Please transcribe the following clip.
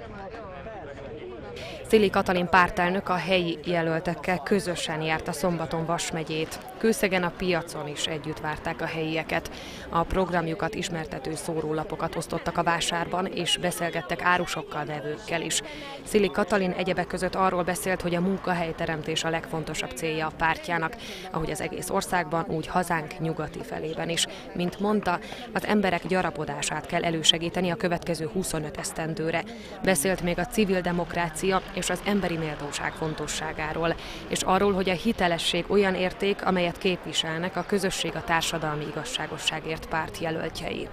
Fast. Szili Katalin pártelnök a helyi jelöltekkel közösen járt a Szombaton Vas megyét. Kőszegen a piacon is együtt várták a helyieket. A programjukat ismertető szórólapokat osztottak a vásárban, és beszélgettek árusokkal, vevőkkel is. Szili Katalin egyebek között arról beszélt, hogy a munkahelyteremtés a legfontosabb célja a pártjának, ahogy az egész országban, úgy hazánk nyugati felében is. Mint mondta, az emberek gyarapodását kell elősegíteni a következő 25 esztendőre. Beszélt még a civil demokrácia és az emberi méltóság fontosságáról, és arról, hogy a hitelesség olyan érték, amelyet képviselnek a közösség a társadalmi igazságosságért párt jelöltjei.